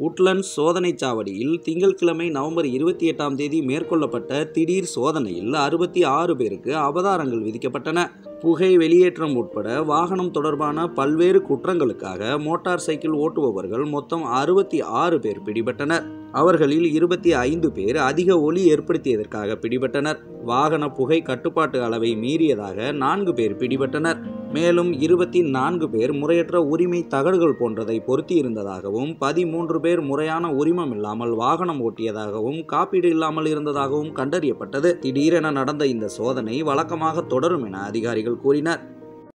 Woodlands சோதனைச் சாவடியில் திங்கட்கிழமை நவம்பர் இருபத்தி எட்டாம் தேதி மேற்கொள்ளப்பட்ட திடீர் சோதனையில் அறுபத்தி ஆறு பேருக்கு அபதாரங்கள் விதிக்கப்பட்டன. புகை வெளியேற்றம் உட்பட வாகனம் தொடர்பான பல்வேறு குற்றங்களுக்காக மோட்டார் சைக்கிள் ஓட்டுபவர்கள் மொத்தம் அறுபத்தி ஆறு பேர் பிடிபட்டனர். அவர்களில் இருபத்தி ஐந்து பேர் அதிக ஒலி ஏற்படுத்தியதற்காக பிடிபட்டனர். வாகன புகை கட்டுப்பாட்டு அளவை மீறியதாக நான்கு பேர் பிடிபட்டனர். மேலும் இருபத்தி நான்கு பேர் முறையற்ற உரிமை தகடுகள் போன்றதை பொருத்தி இருந்ததாகவும் பதிமூன்று பேர் முறையான உரிமம் இல்லாமல் வாகனம் ஓட்டியதாகவும் காப்பீடு இல்லாமல் இருந்ததாகவும் கண்டறியப்பட்டது. திடீரென நடந்த இந்த சோதனை வழக்கமாக தொடரும் என அதிகாரிகள் கூறினர்.